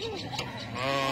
Ah.